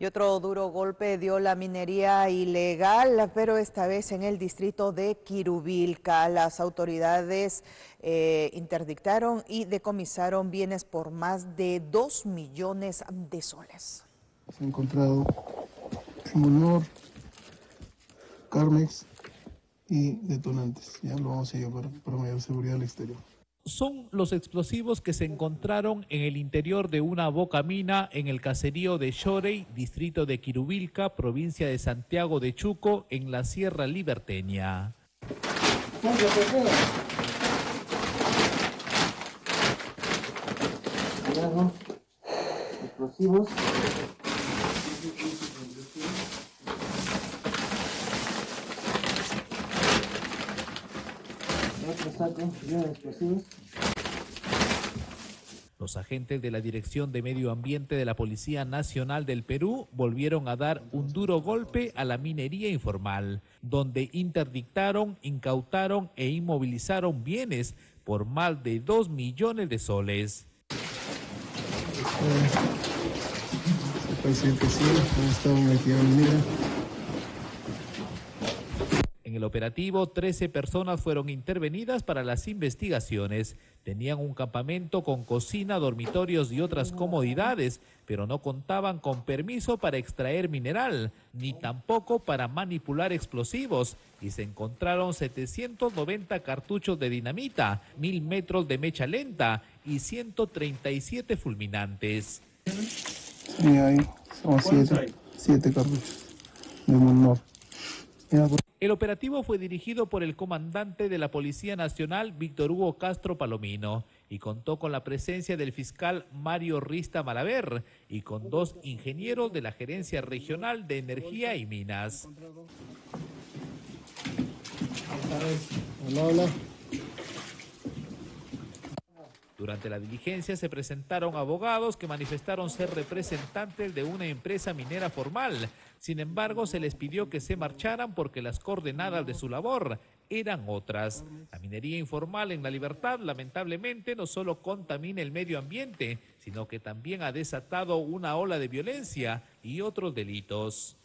Y otro duro golpe dio la minería ilegal, pero esta vez en el distrito de Quirubilca. Las autoridades eh, interdictaron y decomisaron bienes por más de 2 millones de soles. Se ha encontrado honor, Carmex y detonantes. Ya lo vamos a llevar para mayor seguridad al exterior son los explosivos que se encontraron en el interior de una boca mina en el caserío de Chorey, distrito de Quirubilca, provincia de Santiago de Chuco, en la Sierra Liberteña. Explosivos. Los agentes de la Dirección de Medio Ambiente de la Policía Nacional del Perú volvieron a dar un duro golpe a la minería informal, donde interdictaron, incautaron e inmovilizaron bienes por más de 2 millones de soles. El operativo, 13 personas fueron intervenidas para las investigaciones. Tenían un campamento con cocina, dormitorios y otras comodidades, pero no contaban con permiso para extraer mineral, ni tampoco para manipular explosivos, y se encontraron 790 cartuchos de dinamita, mil metros de mecha lenta y 137 fulminantes. Ahí son siete, siete cartuchos de. El operativo fue dirigido por el comandante de la Policía Nacional, Víctor Hugo Castro Palomino, y contó con la presencia del fiscal Mario Rista Malaver y con dos ingenieros de la Gerencia Regional de Energía y Minas. Durante la diligencia se presentaron abogados que manifestaron ser representantes de una empresa minera formal. Sin embargo, se les pidió que se marcharan porque las coordenadas de su labor eran otras. La minería informal en la libertad lamentablemente no solo contamina el medio ambiente, sino que también ha desatado una ola de violencia y otros delitos.